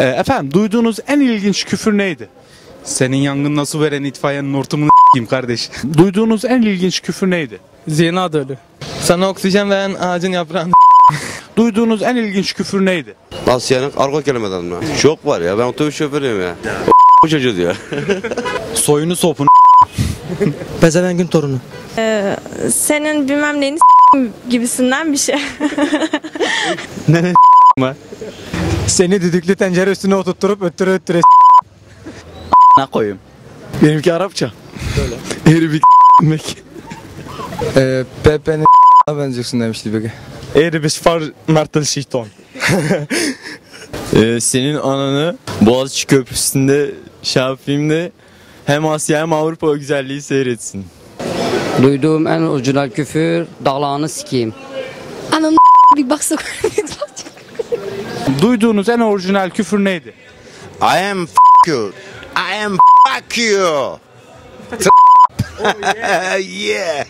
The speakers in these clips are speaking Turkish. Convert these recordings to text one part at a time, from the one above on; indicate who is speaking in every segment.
Speaker 1: Ee, efendim duyduğunuz en ilginç küfür neydi?
Speaker 2: Senin yangın nasıl veren itfaiyenin hortumunu s**eyim kardeş.
Speaker 1: Duyduğunuz en ilginç küfür neydi?
Speaker 3: Zina Adölü. Sana oksijen veren ağacın yaprağını
Speaker 1: Duyduğunuz en ilginç küfür neydi?
Speaker 4: Nasıl yani? Argo kelimeden mi? Çok var ya ben otobüs şoförüyüm ya. Bu çocuğu diyor.
Speaker 2: Soyunu sopun
Speaker 3: Pezevengin torunu.
Speaker 5: Senin bilmem neyini gibisinden bir şey.
Speaker 3: Seni düdüklü tencere üstüne oturtturup öttüre öttüre
Speaker 2: ne koyayım.
Speaker 3: Benimki Arapça.
Speaker 2: Eri bir mek.
Speaker 3: Ee, Pepe'nin benziyorsun demişti
Speaker 2: bir far mertel şeytan.
Speaker 6: Ee, senin ananı Boğaziçi Köprüsü'nde şey yapayım da hem Asya hem Avrupa güzelliği seyretsin.
Speaker 7: Duyduğum en orijinal küfür dağlağını sikeyim.
Speaker 5: Ananı bir bak
Speaker 1: Duyduğunuz en orijinal küfür neydi?
Speaker 4: I am f you. I am fuck you. yeah.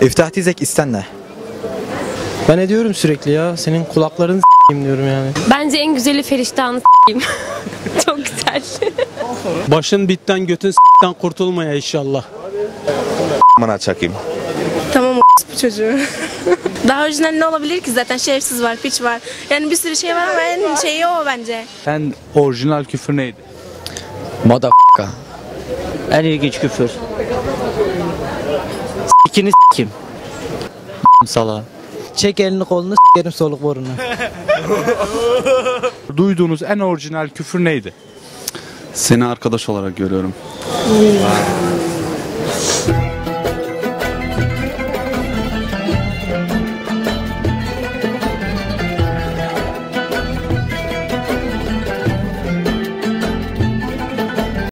Speaker 3: İftah dizek istenle. Ben ne diyorum sürekli ya? Senin kulaklarını s**eyim diyorum yani.
Speaker 5: Bence en güzeli Feriştah'ını s**eyim. Çok güzel.
Speaker 8: Başın bitten götün s**ten kurtulmaya inşallah.
Speaker 4: Bana çakayım.
Speaker 5: Tamam o bu çocuğu. Daha orijinal ne olabilir ki zaten şerefsiz var, piç var. Yani bir sürü şey var ama en şeyi o bence.
Speaker 1: En orijinal küfür neydi?
Speaker 7: Madaka. En ilginç küfür. İkini s**kim. Sala.
Speaker 3: Çek elini kolunu s**erim soluk borunu.
Speaker 1: Duyduğunuz en orijinal küfür neydi?
Speaker 2: Seni arkadaş olarak görüyorum.